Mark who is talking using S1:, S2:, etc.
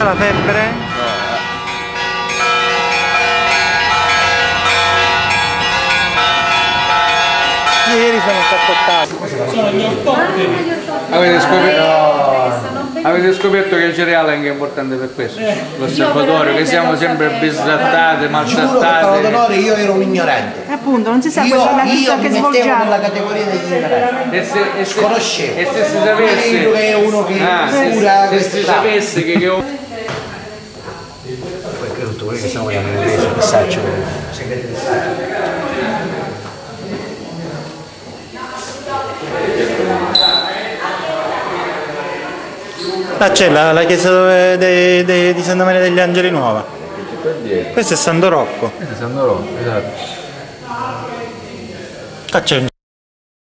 S1: La febbre? Ieri sono accappottato.
S2: Sono gli ortotteri.
S3: Avete scoperto,
S4: Sono ben-
S3: avete scoperto che il cereale è anche importante per questo?
S2: Eh.
S3: L'osservatorio, che siamo sempre
S5: Giuro per parola
S3: maltrattate.
S5: d'onore io ero un ignorante.
S6: Appunto, non si sa
S5: Io,
S6: qual è la
S5: io
S6: lista
S5: mi
S6: che
S5: mettevo nella
S6: svolgiamo.
S5: categoria degli ignoranti.
S3: E se, e se,
S5: Conoscevo.
S3: e se si sapesse,
S5: Credo che è uno che
S3: Ah, se-
S5: cura
S3: se,
S5: queste
S3: si sapesse che, che
S5: Poi credo tutto quello che stiamo vogliamo vedere il messaggio.
S1: Ah c'è la, la chiesa dove- de- de- di Santa Maria degli Angeli Nuova. Questo è Santo Rocco.
S3: Sandro, esatto.
S1: Ah, c'è un